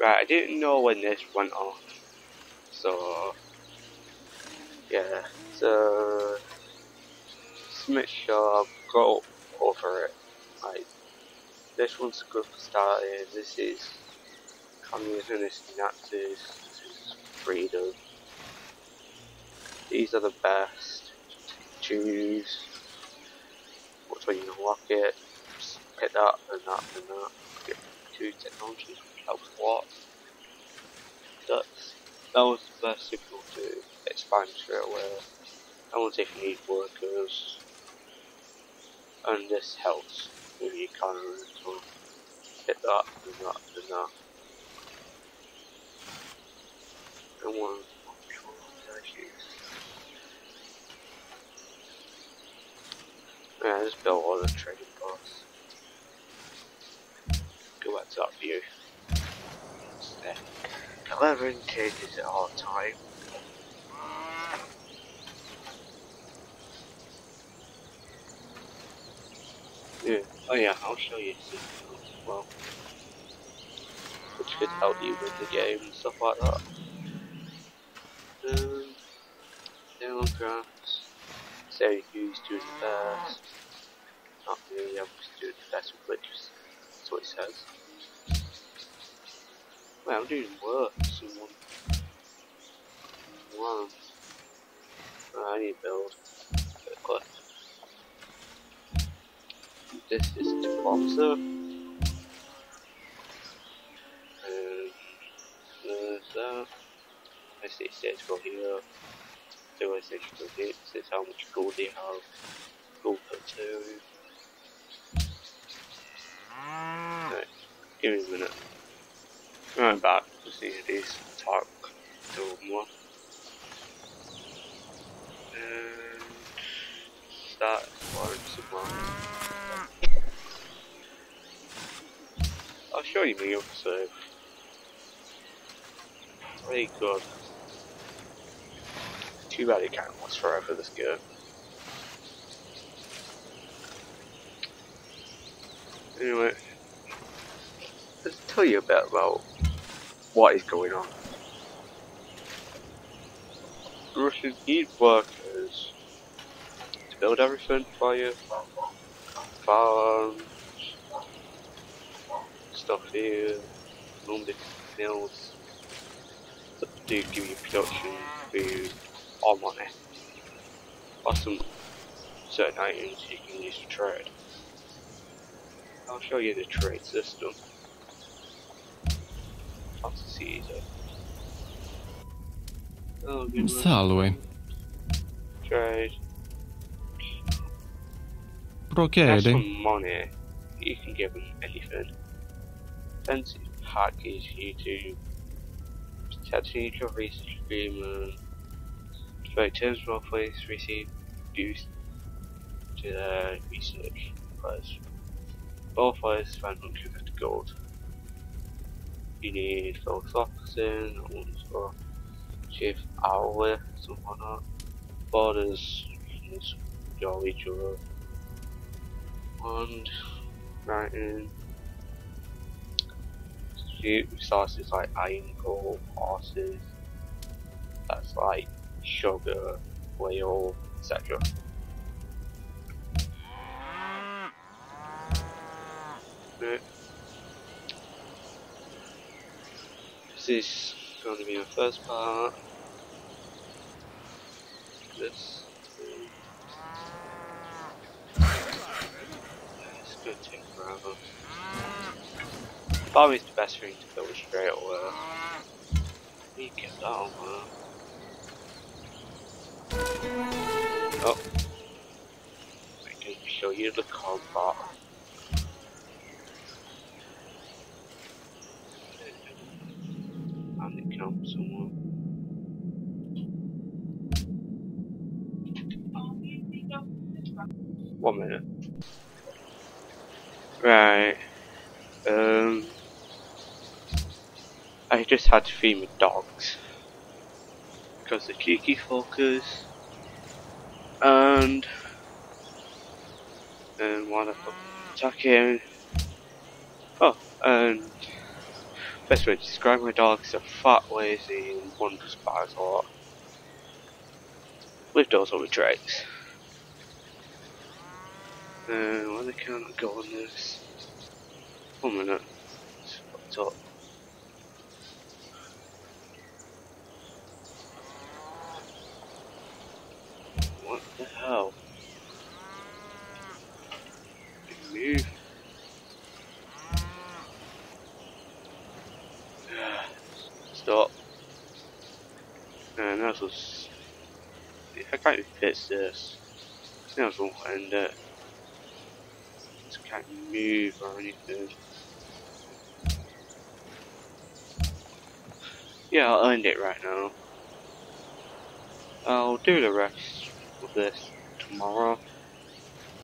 Right, I didn't know when this went on. So, yeah, so, just make sure I've got over it. Like, this one's good for starting, this is communism, this is this is freedom. These are the best. Choose which one you unlock it. Just pick that and that and that. Get two technologies helps a lot. That's that was the best signal to expand straight away. And once if you need workers and this helps with your economy hit that and that and that. And one Yeah, just build all the trading posts. Go back to that view. 11 changes at all time. Yeah. Oh yeah, I'll show you as well. Which could help you with the game and stuff like that. Um, Demographics. Say who's doing the best. Not really, I'm just doing the best with glitches. That's what it says. Well, I'm doing work for someone. Wow. I need to build. Quick. This is the boxer. And there's that. I see go here. Do I go here? Says how much gold they have. Gold per two. Right. Give me a minute. I'm back to see this talk to more. And start some more. I'll show you my episode. Very good. Too bad it can't last forever this game. Anyway, let's tell you a bit about what is going on. Russians need workers to build everything for you. Farms, stuff here, mills that do give you production, food, or money. Or some certain items you can use to trade. I'll show you the trade system. Oh, Salve. Trade. That's Procede. money. You can give them anything. Fancy package you to continue your research agreement. Despite terms of office receive boost to their research price. Both files 550 gold. You need Phillips Officer, ones for Chief Owley, something like that. Borders, is Jolly Joe. And writing resources like iron, coal, horses, that's like sugar, whale, etc. Right. Is going to be my first part. This. It's going to take forever. Probably the best thing to build straight away. We get that there. Oh. I can show you the combat. One minute. Right. Um. I just had to feed my dogs because the cheeky fuckers and and one of them attacking. Oh, and Best way to describe my dogs are fat, lazy, and one who spies a lot. With those other traits. Uh, why can't I go on this? One minute. It's fucked up. What the hell? Move. Stop. And that's what's. I can't even fix this. I think I won't end it. Just can't move or anything. Yeah, I'll end it right now. I'll do the rest of this tomorrow.